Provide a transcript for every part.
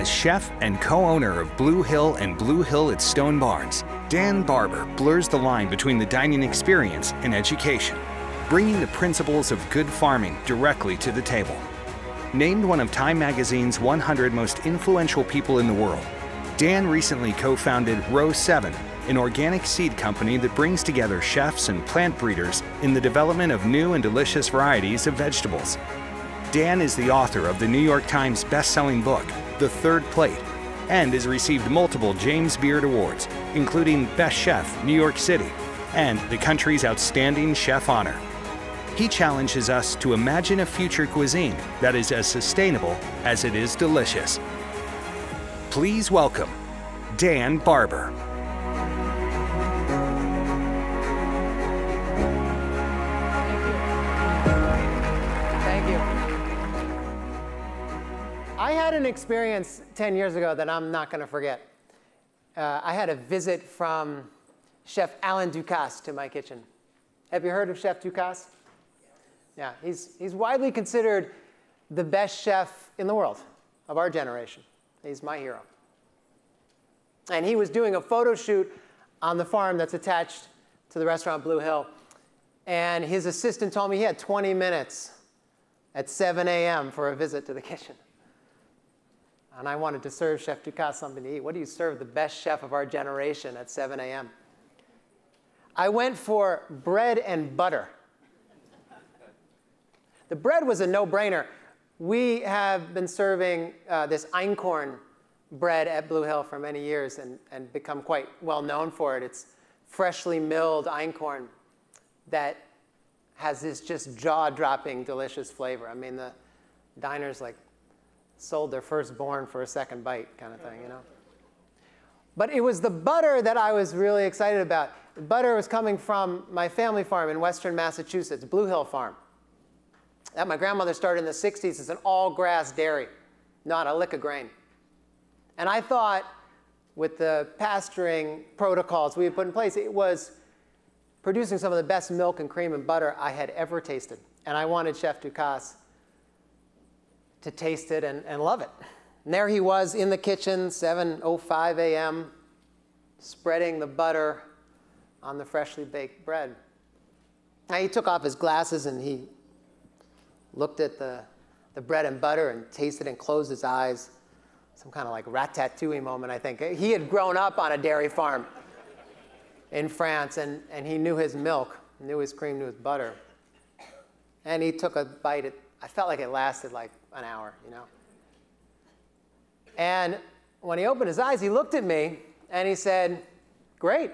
As chef and co-owner of Blue Hill and Blue Hill at Stone Barns, Dan Barber blurs the line between the dining experience and education, bringing the principles of good farming directly to the table. Named one of Time Magazine's 100 most influential people in the world, Dan recently co-founded Row 7, an organic seed company that brings together chefs and plant breeders in the development of new and delicious varieties of vegetables. Dan is the author of the New York Times best-selling book, The Third Plate, and has received multiple James Beard Awards, including Best Chef New York City and the country's Outstanding Chef Honor. He challenges us to imagine a future cuisine that is as sustainable as it is delicious. Please welcome Dan Barber. I had an experience 10 years ago that I'm not going to forget. Uh, I had a visit from Chef Alain Ducasse to my kitchen. Have you heard of Chef Ducasse? Yeah, he's, he's widely considered the best chef in the world of our generation. He's my hero. And he was doing a photo shoot on the farm that's attached to the restaurant Blue Hill. And his assistant told me he had 20 minutes at 7 a.m. for a visit to the kitchen. And I wanted to serve Chef Ducasse something to eat. What do you serve the best chef of our generation at 7 a.m.? I went for bread and butter. The bread was a no-brainer. We have been serving uh, this einkorn bread at Blue Hill for many years and, and become quite well known for it. It's freshly milled einkorn that has this just jaw-dropping delicious flavor. I mean, the diners like sold their firstborn for a second bite kind of thing, you know? But it was the butter that I was really excited about. The butter was coming from my family farm in western Massachusetts, Blue Hill Farm. That my grandmother started in the 60s. It's an all-grass dairy, not a lick of grain. And I thought with the pasturing protocols we had put in place, it was producing some of the best milk and cream and butter I had ever tasted. And I wanted Chef Ducasse to taste it and, and love it. And there he was in the kitchen, 7.05 a.m., spreading the butter on the freshly baked bread. Now he took off his glasses and he looked at the, the bread and butter and tasted and closed his eyes. Some kind of like ratatouille moment, I think. He had grown up on a dairy farm in France, and, and he knew his milk, knew his cream, knew his butter. And he took a bite. It, I felt like it lasted like an hour, you know. And when he opened his eyes, he looked at me and he said, Great.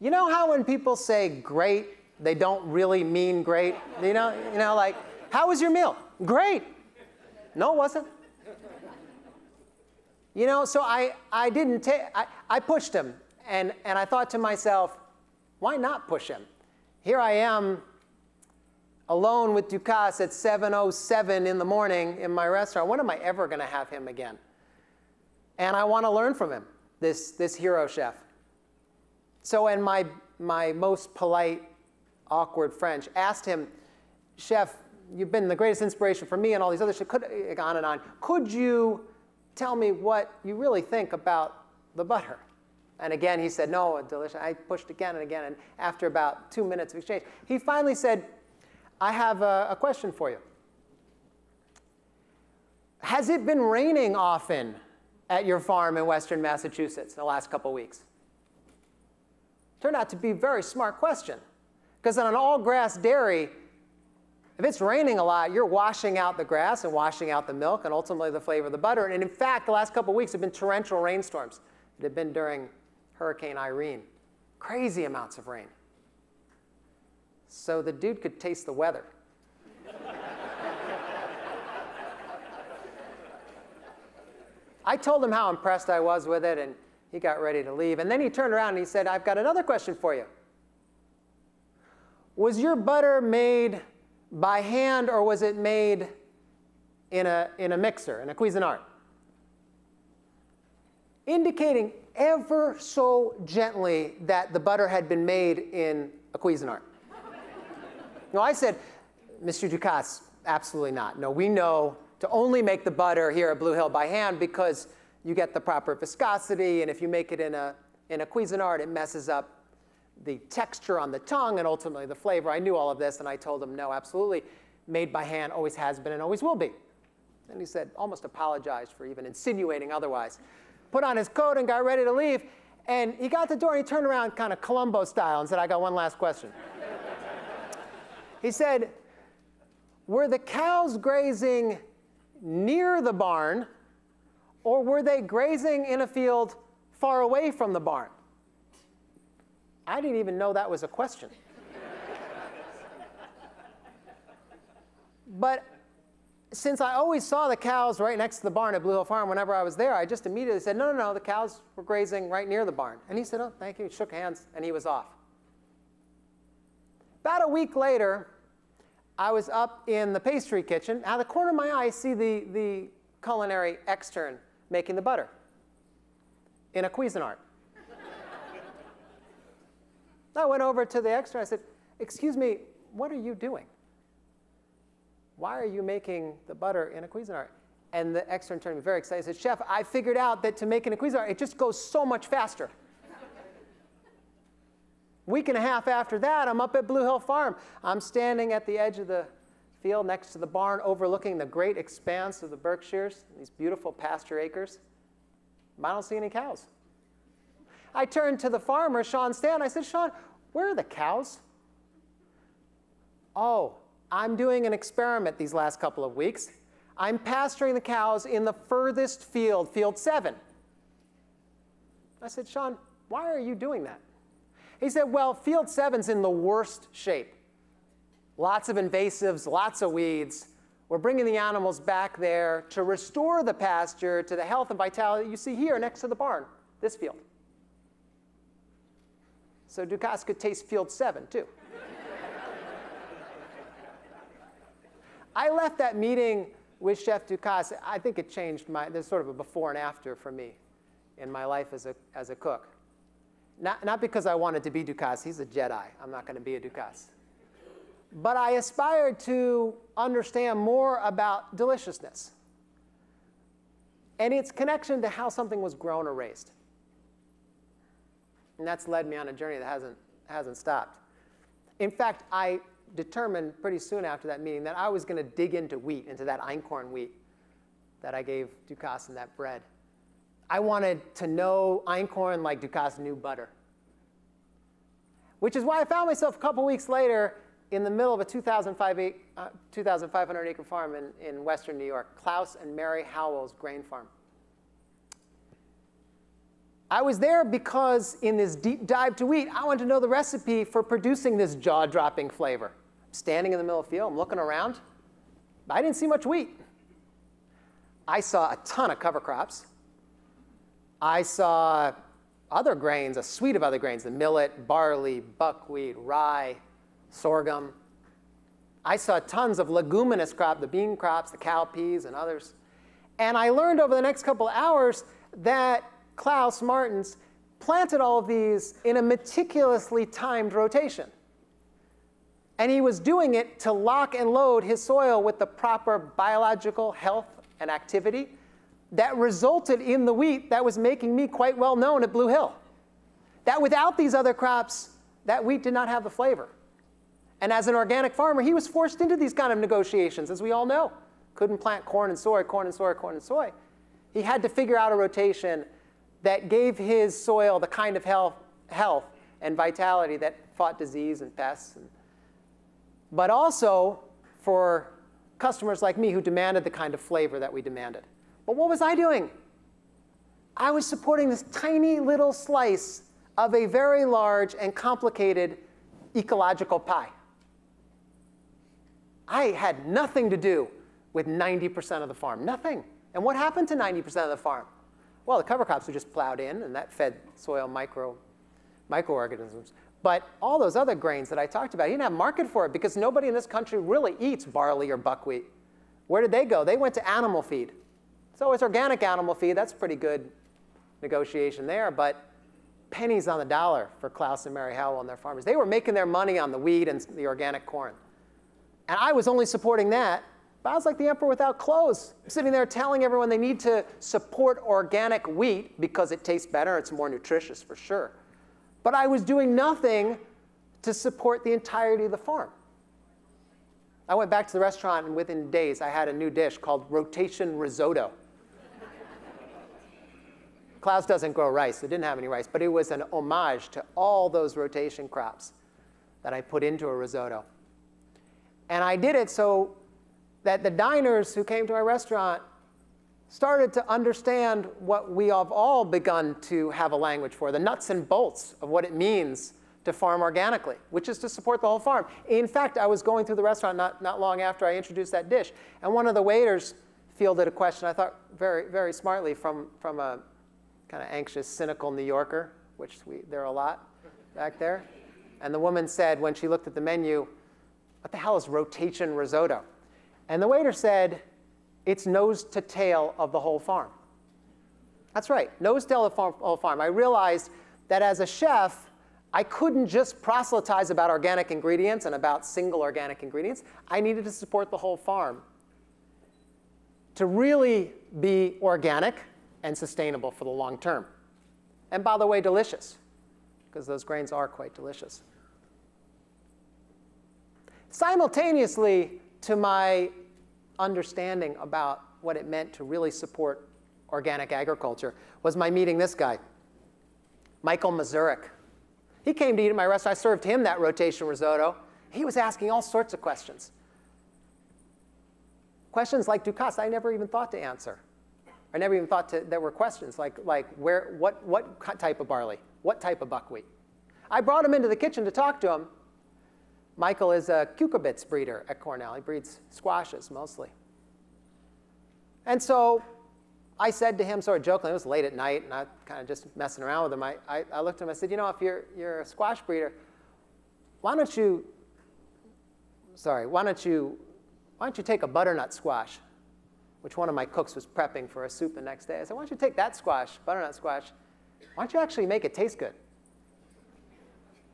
You know how when people say great, they don't really mean great? You know, you know, like, how was your meal? Great. No, it wasn't. You know, so I, I didn't take, I, I pushed him. And, and I thought to myself, why not push him? Here I am alone with Ducasse at 7.07 in the morning in my restaurant. When am I ever going to have him again? And I want to learn from him, this, this hero chef. So in my, my most polite, awkward French, asked him, Chef, you've been the greatest inspiration for me and all these other chefs, could, on and on. Could you tell me what you really think about the butter? And again, he said, no, delicious. I pushed again and again. And after about two minutes of exchange, he finally said, I have a, a question for you. Has it been raining often at your farm in western Massachusetts the last couple weeks? Turned out to be a very smart question. Because on an all-grass dairy, if it's raining a lot, you're washing out the grass and washing out the milk and ultimately the flavor of the butter. And in fact, the last couple weeks have been torrential rainstorms. It had been during Hurricane Irene. Crazy amounts of rain. So the dude could taste the weather. I told him how impressed I was with it, and he got ready to leave. And then he turned around and he said, I've got another question for you. Was your butter made by hand or was it made in a, in a mixer, in a Cuisinart? Indicating ever so gently that the butter had been made in a Cuisinart. No, I said, Mr. Ducasse, absolutely not. No, we know to only make the butter here at Blue Hill by hand because you get the proper viscosity, and if you make it in a, in a Cuisinart, it messes up the texture on the tongue and ultimately the flavor. I knew all of this, and I told him, no, absolutely. Made by hand always has been and always will be. And he said, almost apologized for even insinuating otherwise. Put on his coat and got ready to leave. And he got the door and he turned around kind of Columbo style and said, I got one last question. He said, Were the cows grazing near the barn or were they grazing in a field far away from the barn? I didn't even know that was a question. but since I always saw the cows right next to the barn at Blue Hill Farm whenever I was there, I just immediately said, no, no, no, the cows were grazing right near the barn. And he said, oh, thank you, He shook hands, and he was off. About a week later, I was up in the pastry kitchen. Out of the corner of my eye, I see the, the culinary extern making the butter in a Cuisinart. I went over to the extern. I said, excuse me, what are you doing? why are you making the butter in a Cuisinart? And the extern turned me very excited. He said, Chef, I figured out that to make in a Cuisinart, it just goes so much faster. Week and a half after that, I'm up at Blue Hill Farm. I'm standing at the edge of the field next to the barn, overlooking the great expanse of the Berkshires, these beautiful pasture acres. I don't see any cows. I turned to the farmer, Sean Stanton. I said, Sean, where are the cows? Oh, I'm doing an experiment these last couple of weeks. I'm pasturing the cows in the furthest field, field seven. I said, Sean, why are you doing that? He said, well, field seven's in the worst shape. Lots of invasives, lots of weeds. We're bringing the animals back there to restore the pasture to the health and vitality you see here next to the barn, this field. So Ducasse could taste field seven, too. I left that meeting with Chef Ducasse. I think it changed my, there's sort of a before and after for me in my life as a, as a cook. Not, not because I wanted to be Ducasse, he's a Jedi. I'm not going to be a Ducasse. But I aspired to understand more about deliciousness and its connection to how something was grown or raised. And that's led me on a journey that hasn't, hasn't stopped. In fact, I determined pretty soon after that meeting that I was going to dig into wheat, into that einkorn wheat that I gave Ducasse and that bread. I wanted to know einkorn like Ducasse knew butter. Which is why I found myself a couple weeks later in the middle of a 2,500 uh, acre farm in, in western New York, Klaus and Mary Howell's grain farm. I was there because in this deep dive to wheat, I wanted to know the recipe for producing this jaw-dropping flavor. I'm standing in the middle of the field, I'm looking around. I didn't see much wheat. I saw a ton of cover crops. I saw other grains, a suite of other grains, the millet, barley, buckwheat, rye, sorghum. I saw tons of leguminous crop, the bean crops, the cowpeas, and others. And I learned over the next couple hours that Klaus Martens planted all of these in a meticulously timed rotation. And he was doing it to lock and load his soil with the proper biological health and activity that resulted in the wheat that was making me quite well known at Blue Hill. That without these other crops, that wheat did not have the flavor. And as an organic farmer, he was forced into these kind of negotiations, as we all know. Couldn't plant corn and soy, corn and soy, corn and soy. He had to figure out a rotation that gave his soil the kind of health, health and vitality that fought disease and pests. And, but also for customers like me who demanded the kind of flavor that we demanded. But what was I doing? I was supporting this tiny little slice of a very large and complicated ecological pie. I had nothing to do with 90% of the farm, nothing. And what happened to 90% of the farm? Well, the cover crops were just plowed in, and that fed soil micro, microorganisms. But all those other grains that I talked about, you didn't have market for it because nobody in this country really eats barley or buckwheat. Where did they go? They went to animal feed. So it's organic animal feed. That's pretty good negotiation there. But pennies on the dollar for Klaus and Mary Howell and their farmers. They were making their money on the wheat and the organic corn. And I was only supporting that But I was like the emperor without clothes, sitting there telling everyone they need to support organic wheat because it tastes better, it's more nutritious for sure. But I was doing nothing to support the entirety of the farm. I went back to the restaurant, and within days, I had a new dish called rotation risotto. Klaus doesn't grow rice, it didn't have any rice, but it was an homage to all those rotation crops that I put into a risotto. And I did it so that the diners who came to my restaurant started to understand what we have all begun to have a language for the nuts and bolts of what it means to farm organically, which is to support the whole farm. In fact, I was going through the restaurant not, not long after I introduced that dish, and one of the waiters fielded a question I thought very, very smartly from, from a kind of anxious, cynical New Yorker, which we, there are a lot back there. And the woman said, when she looked at the menu, What the hell is rotation risotto? And the waiter said, It's nose to tail of the whole farm. That's right, nose to tail of the whole farm. I realized that as a chef, I couldn't just proselytize about organic ingredients and about single organic ingredients. I needed to support the whole farm to really be organic and sustainable for the long term. And by the way, delicious, because those grains are quite delicious. Simultaneously to my understanding about what it meant to really support organic agriculture was my meeting this guy, Michael Mazourek. He came to eat at my restaurant. I served him that rotation risotto. He was asking all sorts of questions. Questions like Ducasse I never even thought to answer. I never even thought to, there were questions like, like where, what, what type of barley? What type of buckwheat? I brought him into the kitchen to talk to him. Michael is a cucurbits breeder at Cornell. He breeds squashes mostly. And so I said to him, sort of jokingly, it was late at night, and I kind of just messing around with him. I, I, I looked at him, I said, you know, if you're, you're a squash breeder, why don't you, sorry, why don't you, why don't you take a butternut squash which one of my cooks was prepping for a soup the next day. I said, why don't you take that squash, butternut squash, why don't you actually make it taste good?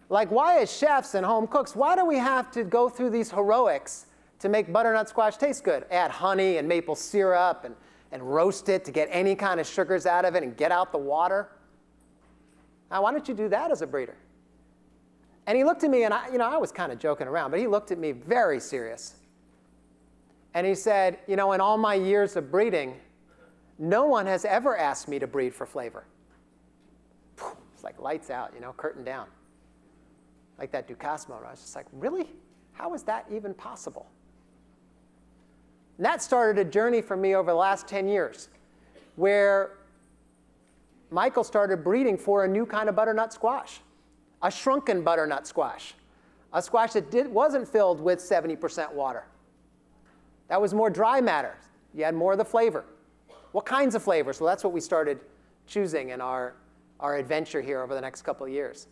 Like, why as chefs and home cooks, why do we have to go through these heroics to make butternut squash taste good? Add honey and maple syrup and, and roast it to get any kind of sugars out of it and get out the water. Now, why don't you do that as a breeder? And he looked at me, and I, you know, I was kind of joking around, but he looked at me very serious. And he said, You know, in all my years of breeding, no one has ever asked me to breed for flavor. It's like lights out, you know, curtain down. Like that Ducasse moment. I was just like, Really? How is that even possible? And that started a journey for me over the last 10 years where Michael started breeding for a new kind of butternut squash, a shrunken butternut squash, a squash that did, wasn't filled with 70% water. That was more dry matter. You had more of the flavor. What kinds of flavors? Well, that's what we started choosing in our, our adventure here over the next couple of years.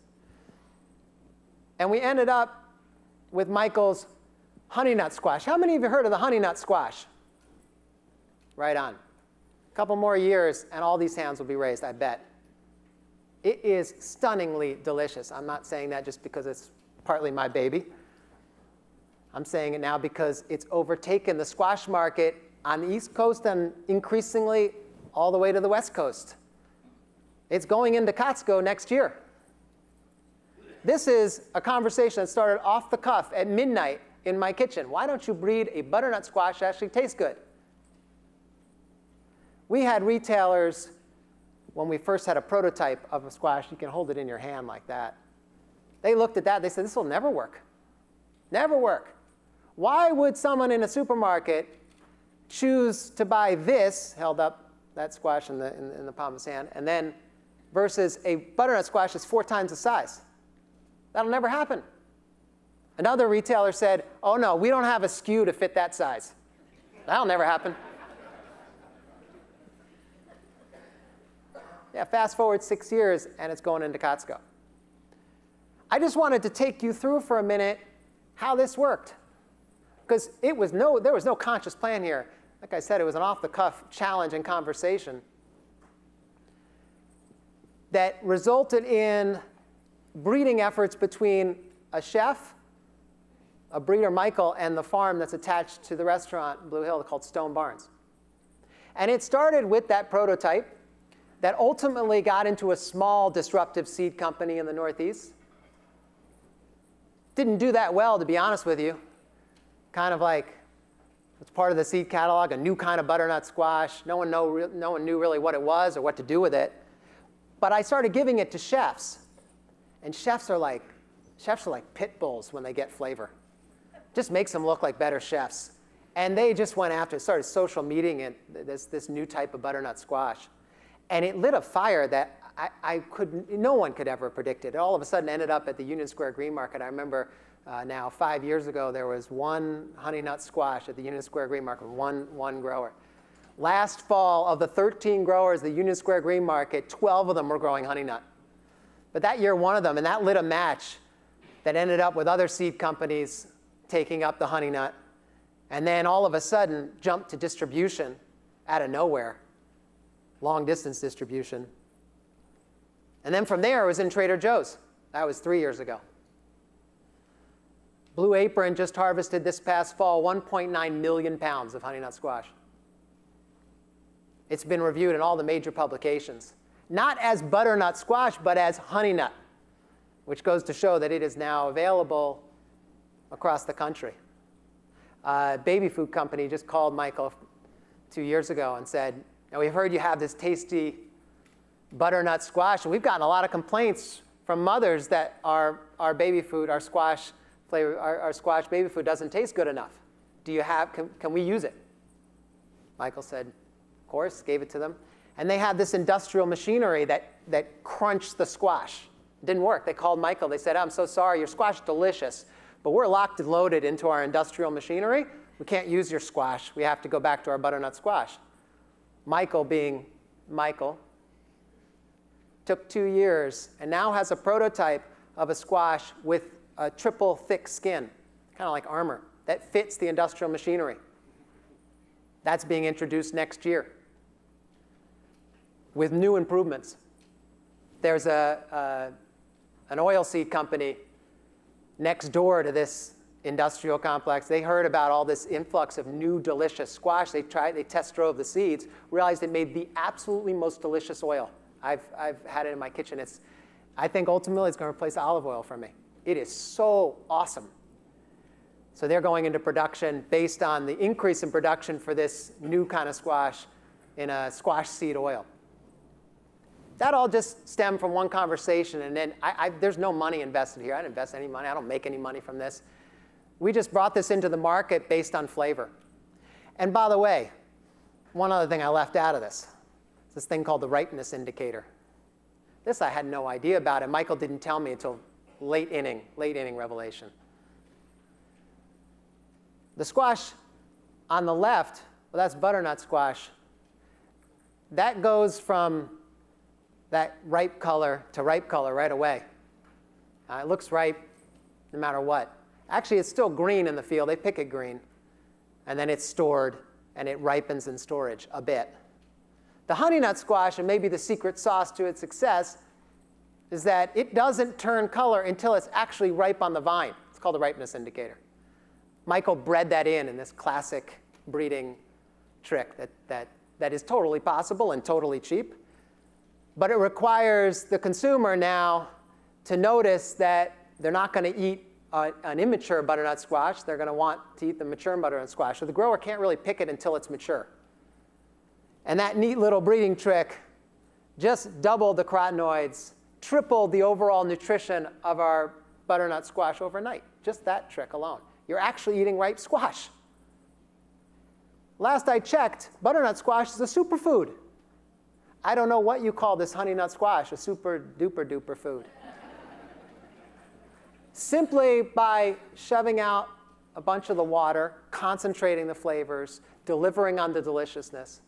And we ended up with Michael's honey nut squash. How many of you heard of the honey nut squash? Right on. A couple more years, and all these hands will be raised, I bet. It is stunningly delicious. I'm not saying that just because it's partly my baby. I'm saying it now because it's overtaken the squash market on the East Coast and increasingly all the way to the West Coast. It's going into Costco next year. This is a conversation that started off the cuff at midnight in my kitchen. Why don't you breed a butternut squash that actually tastes good? We had retailers, when we first had a prototype of a squash, you can hold it in your hand like that. They looked at that, they said, this will never work. Never work. Why would someone in a supermarket choose to buy this, held up that squash in the, in, in the palm of his hand, and then versus a butternut squash that's four times the size? That'll never happen. Another retailer said, oh no, we don't have a SKU to fit that size. That'll never happen. Yeah, fast forward six years and it's going into Costco. I just wanted to take you through for a minute how this worked because it was no, there was no conscious plan here. Like I said, it was an off-the-cuff challenge and conversation that resulted in breeding efforts between a chef a breeder, Michael, and the farm that's attached to the restaurant Blue Hill called Stone Barns. And it started with that prototype that ultimately got into a small disruptive seed company in the Northeast. Didn't do that well, to be honest with you. Kind of like it's part of the seed catalog, a new kind of butternut squash. No one, know, no one knew really what it was or what to do with it. But I started giving it to chefs. And chefs are like, chefs are like pit bulls when they get flavor. Just makes them look like better chefs. And they just went after it, started social meeting it, this, this new type of butternut squash. And it lit a fire that I, I could, no one could ever predict it. It all of a sudden ended up at the Union Square Green Market. I remember uh, now five years ago, there was one honey nut squash at the Union Square Green Market, one, one grower. Last fall, of the 13 growers, the Union Square Green Market, 12 of them were growing honey nut. But that year, one of them, and that lit a match that ended up with other seed companies taking up the honey nut and then all of a sudden jumped to distribution out of nowhere, long distance distribution. And then from there, it was in Trader Joe's. That was three years ago. Blue Apron just harvested this past fall 1.9 million pounds of honey nut squash. It's been reviewed in all the major publications. Not as butternut squash, but as honey nut, which goes to show that it is now available across the country. A baby food company just called Michael two years ago and said, Now we've heard you have this tasty butternut squash, and we've gotten a lot of complaints from mothers that our, our baby food, our squash flavor, our, our squash baby food doesn't taste good enough. Do you have, can, can we use it? Michael said, of course, gave it to them. And they had this industrial machinery that, that crunched the squash. It didn't work. They called Michael. They said, I'm so sorry, your squash is delicious, but we're locked and loaded into our industrial machinery. We can't use your squash. We have to go back to our butternut squash. Michael, being Michael, took two years and now has a prototype of a squash with a triple thick skin, kind of like armor, that fits the industrial machinery. That's being introduced next year with new improvements. There's a, an oilseed company next door to this industrial complex. They heard about all this influx of new delicious squash. They tried, they test drove the seeds, realized it made the absolutely most delicious oil. I've, I've had it in my kitchen. It's, I think ultimately it's going to replace olive oil for me. It is so awesome. So they're going into production based on the increase in production for this new kind of squash in a squash seed oil. That all just stemmed from one conversation, and then I, I, there's no money invested here. I didn't invest any money. I don't make any money from this. We just brought this into the market based on flavor. And by the way, one other thing I left out of this this thing called the ripeness indicator. This I had no idea about, and Michael didn't tell me until late inning, late inning revelation. The squash on the left, well, that's butternut squash. That goes from that ripe color to ripe color right away. Uh, it looks ripe no matter what. Actually, it's still green in the field. They pick it green. And then it's stored, and it ripens in storage a bit. The honey nut squash, and maybe the secret sauce to its success, is that it doesn't turn color until it's actually ripe on the vine. It's called a ripeness indicator. Michael bred that in in this classic breeding trick that, that, that is totally possible and totally cheap. But it requires the consumer now to notice that they're not going to eat an immature butternut squash. They're going to want to eat the mature butternut squash. So the grower can't really pick it until it's mature. And that neat little breeding trick just doubled the carotenoids tripled the overall nutrition of our butternut squash overnight. Just that trick alone. You're actually eating ripe squash. Last I checked, butternut squash is a superfood. I don't know what you call this honey nut squash, a super duper duper food. Simply by shoving out a bunch of the water, concentrating the flavors, delivering on the deliciousness,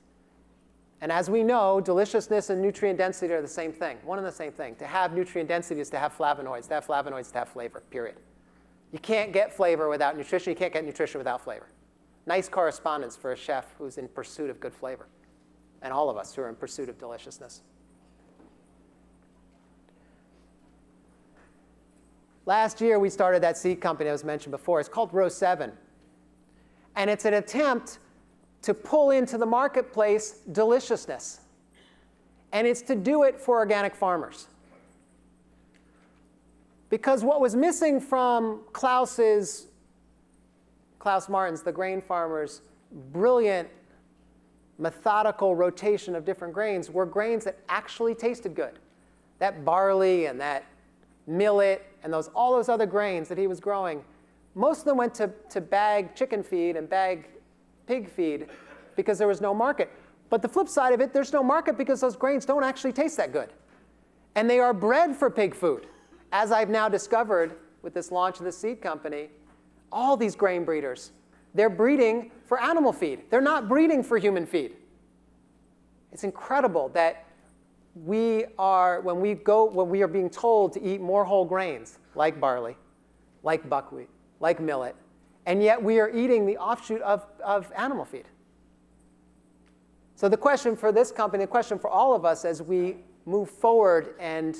and as we know, deliciousness and nutrient density are the same thing, one and the same thing. To have nutrient density is to have flavonoids, to have flavonoids to have flavor, period. You can't get flavor without nutrition. You can't get nutrition without flavor. Nice correspondence for a chef who's in pursuit of good flavor, and all of us who are in pursuit of deliciousness. Last year, we started that seed company I was mentioned before. It's called Row 7. And it's an attempt to pull into the marketplace deliciousness. And it's to do it for organic farmers. Because what was missing from Klaus's, Klaus Martens, the grain farmer's brilliant methodical rotation of different grains were grains that actually tasted good. That barley and that millet and those, all those other grains that he was growing, most of them went to, to bag chicken feed and bag pig feed because there was no market. But the flip side of it, there's no market because those grains don't actually taste that good. And they are bred for pig food. As I've now discovered with this launch of the seed company, all these grain breeders, they're breeding for animal feed. They're not breeding for human feed. It's incredible that we are, when we go, when we are being told to eat more whole grains, like barley, like buckwheat, like millet, and yet we are eating the offshoot of, of animal feed. So the question for this company, the question for all of us as we move forward and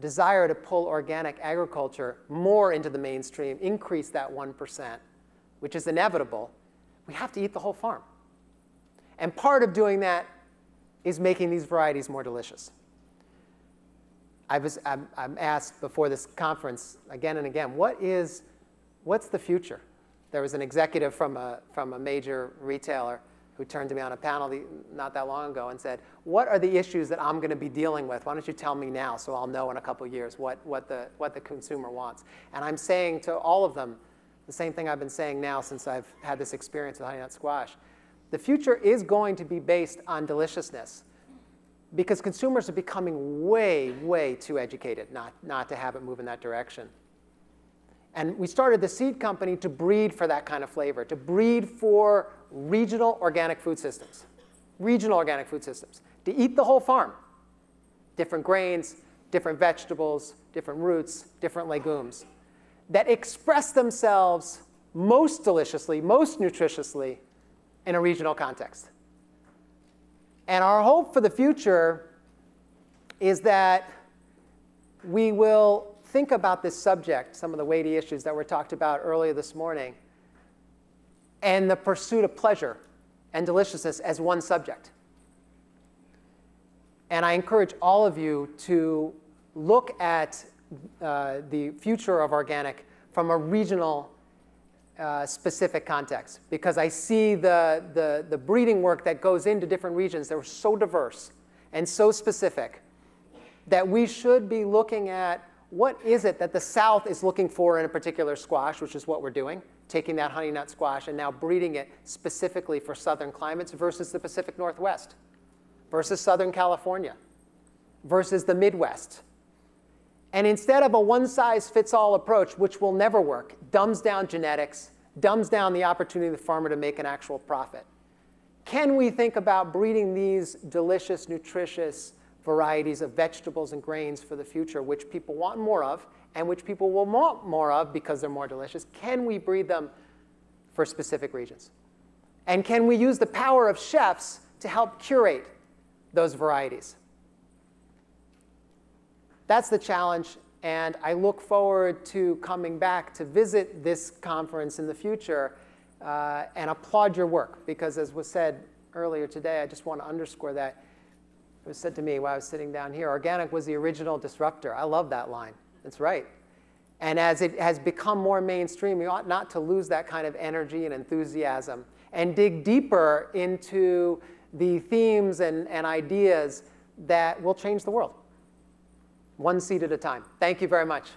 desire to pull organic agriculture more into the mainstream, increase that 1%, which is inevitable, we have to eat the whole farm. And part of doing that is making these varieties more delicious. I was, I'm, I'm, asked before this conference again and again, what is, what's the future? There was an executive from a, from a major retailer who turned to me on a panel the, not that long ago and said, what are the issues that I'm going to be dealing with? Why don't you tell me now so I'll know in a couple years what, what, the, what the consumer wants? And I'm saying to all of them the same thing I've been saying now since I've had this experience with honey nut squash. The future is going to be based on deliciousness because consumers are becoming way, way too educated not, not to have it move in that direction. And we started the seed company to breed for that kind of flavor, to breed for regional organic food systems, regional organic food systems, to eat the whole farm, different grains, different vegetables, different roots, different legumes, that express themselves most deliciously, most nutritiously in a regional context. And our hope for the future is that we will think about this subject, some of the weighty issues that were talked about earlier this morning, and the pursuit of pleasure and deliciousness as one subject. And I encourage all of you to look at uh, the future of organic from a regional uh, specific context because I see the, the, the breeding work that goes into different regions that are so diverse and so specific that we should be looking at what is it that the South is looking for in a particular squash, which is what we're doing, taking that honey nut squash and now breeding it specifically for southern climates versus the Pacific Northwest, versus Southern California, versus the Midwest. And instead of a one size fits all approach, which will never work, dumbs down genetics, dumbs down the opportunity of the farmer to make an actual profit. Can we think about breeding these delicious, nutritious varieties of vegetables and grains for the future, which people want more of and which people will want more of because they're more delicious? Can we breed them for specific regions? And can we use the power of chefs to help curate those varieties? That's the challenge, and I look forward to coming back to visit this conference in the future uh, and applaud your work, because as was said earlier today, I just want to underscore that. It was said to me while I was sitting down here, organic was the original disruptor. I love that line. That's right. And as it has become more mainstream, we ought not to lose that kind of energy and enthusiasm and dig deeper into the themes and, and ideas that will change the world one seed at a time. Thank you very much.